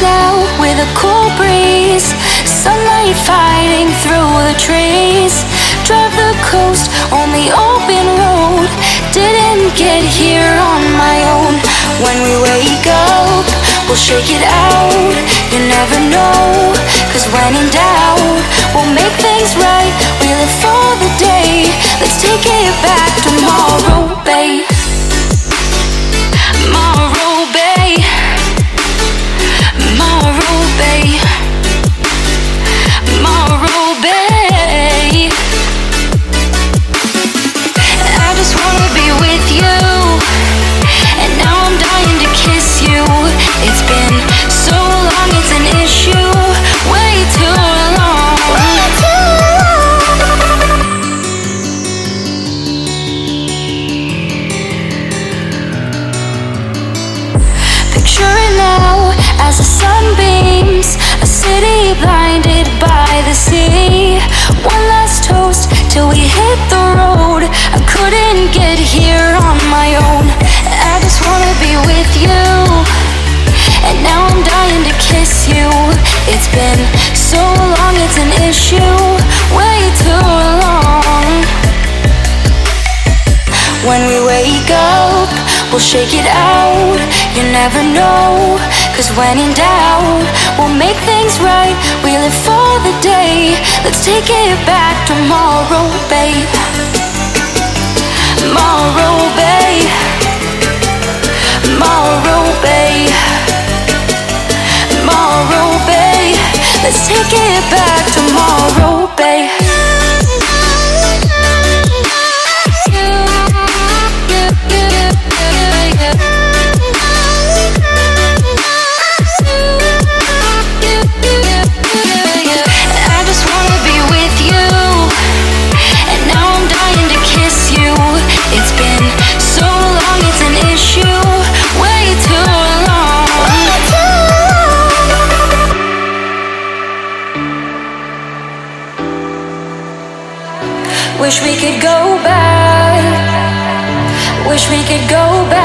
now with a cool breeze. Sunlight fighting through the trees. Drive the coast on the open road. Didn't get here on my own. When we wake up, we'll shake it out. You never know, cause when in doubt, we'll make things right. We live for the day. Let's take it back tomorrow, till we hit the road. I couldn't get here on my own. I just wanna be with you. And now I'm dying to kiss you. It's been so long, it's an issue. Way too long. When we wake up, we'll shake it out. You never know, cause when in doubt, we'll make things right. We live. Let's take it back tomorrow, babe. Tomorrow, babe. Tomorrow, babe. Tomorrow, babe. Let's take it back tomorrow, babe. Wish we could go back. Wish we could go back.